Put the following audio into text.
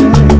away.